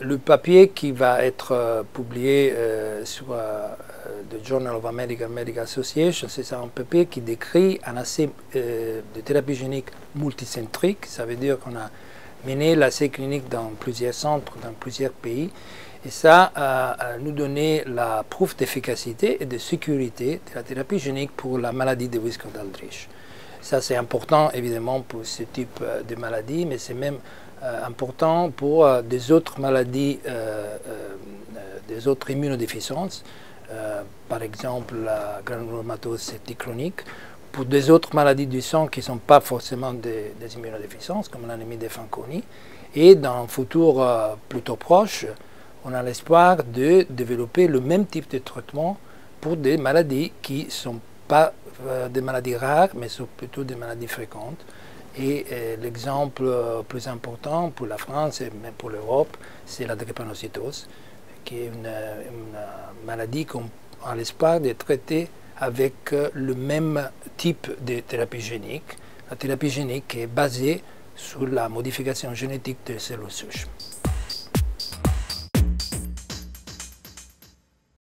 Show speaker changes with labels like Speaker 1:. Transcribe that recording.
Speaker 1: le papier qui va être publié sur le Journal of American Medical Association, c'est un papier qui décrit un essai de thérapie génique multicentrique. Ça veut dire qu'on a mené l'essai clinique dans plusieurs centres, dans plusieurs pays. Et ça a nous donné la preuve d'efficacité et de sécurité de la thérapie génique pour la maladie de Wiskott-Aldrich. Ça, c'est important évidemment pour ce type euh, de maladie, mais c'est même euh, important pour euh, des autres maladies, des autres immunodéficiences, par exemple la granulomatose septique pour des autres maladies du sang qui ne sont pas forcément des, immunodéficiences, comme l'anémie de Fanconi. Et dans un futur plutôt proche, on a l'espoir de développer le même type de traitement pour des maladies qui ne sont pas des maladies rares, mais plutôt des maladies fréquentes. Et euh, l'exemple euh, plus important pour la France et même pour l'Europe, c'est la drépanocytose, qui est une, maladie qu'on a l'espoir de traiter avec le même type de thérapie génique. La thérapie génique est basée sur la modification génétique des cellules souches.